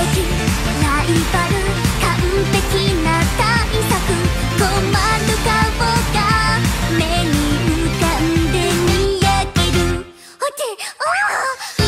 撃ライバル完璧な対策コマンド顔が目に浮かんで見上げる。オッケー。